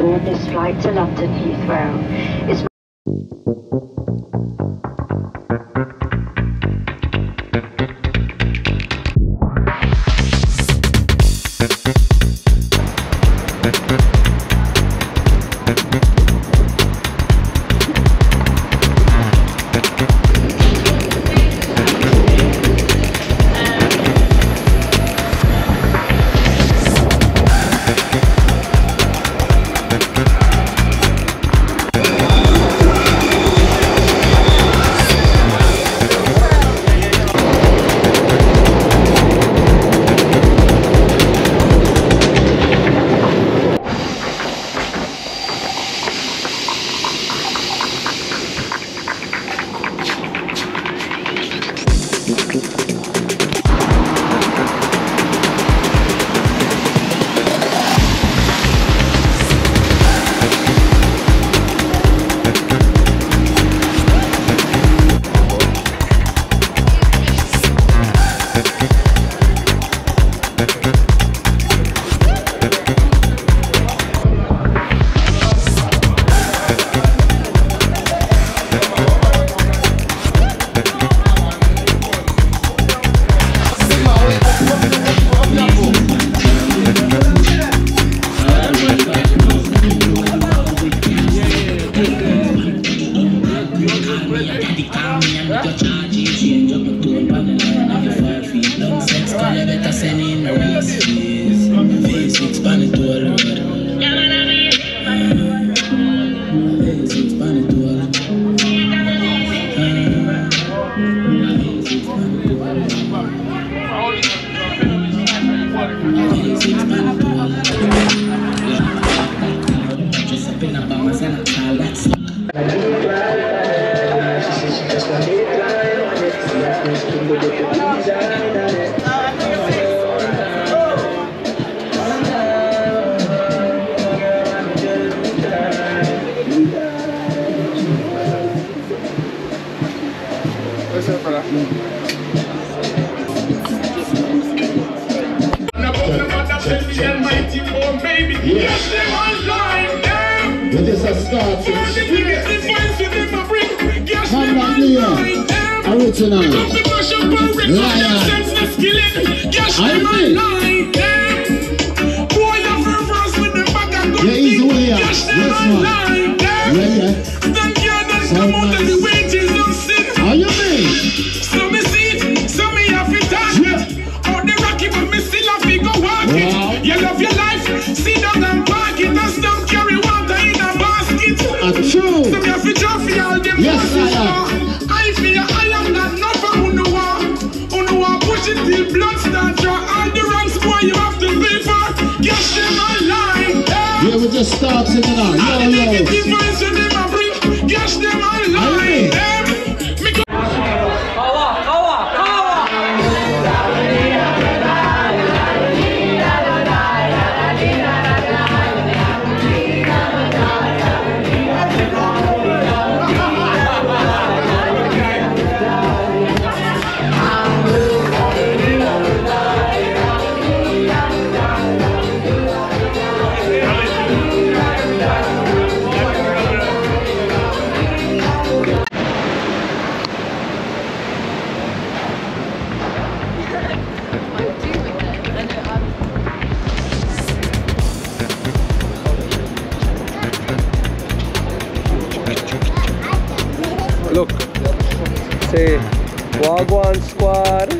aboard this flight to London Heathrow. It's It Original. Lion. Yeah, he's William. Yes, man. Yeah, yeah. Sound nice. How you mean? Wow. You love your life, sit down and park it and stop carry water in a basket. A true. Me have to draw for all them Yes, I am. We just starting it the Yo, yo. that them a bring. Look. Say, Wagwan Squad.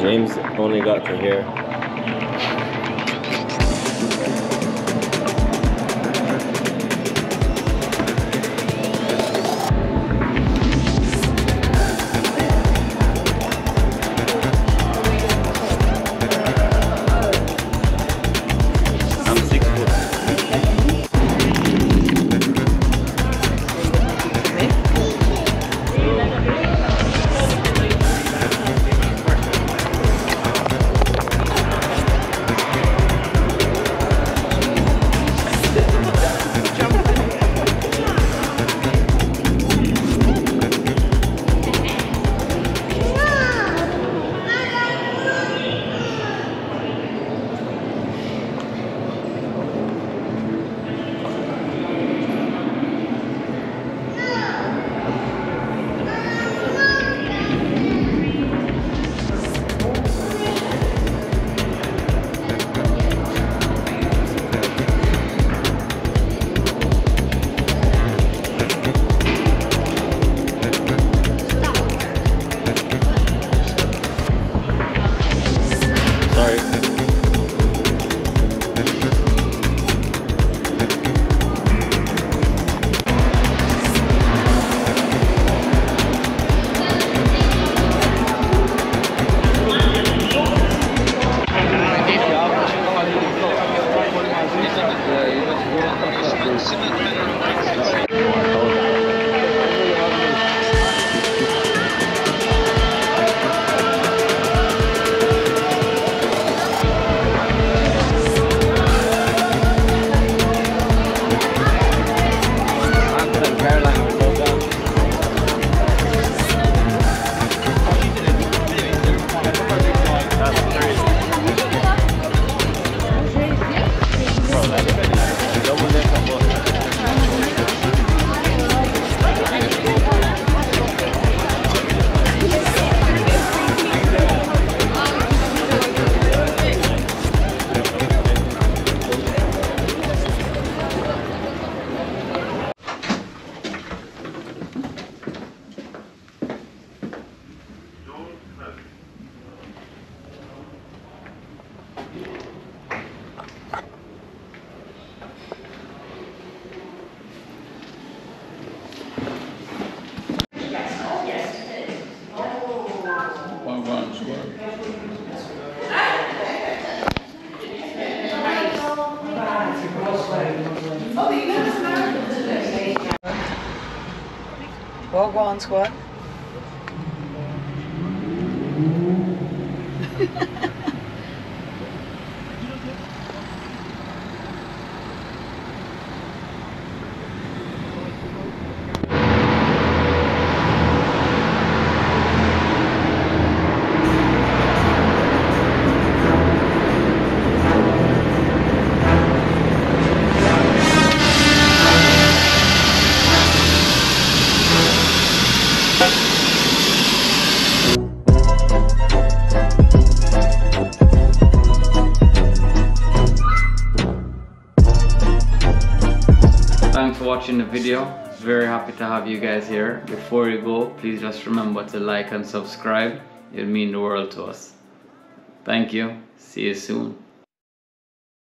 James only got to here. Wagwan squad. Thanks for watching the video. Very happy to have you guys here. Before you go, please just remember to like and subscribe. It'll mean the world to us. Thank you. See you soon.